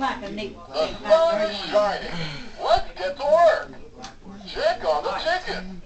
o'clock and Let's Get to work. Check on the chicken.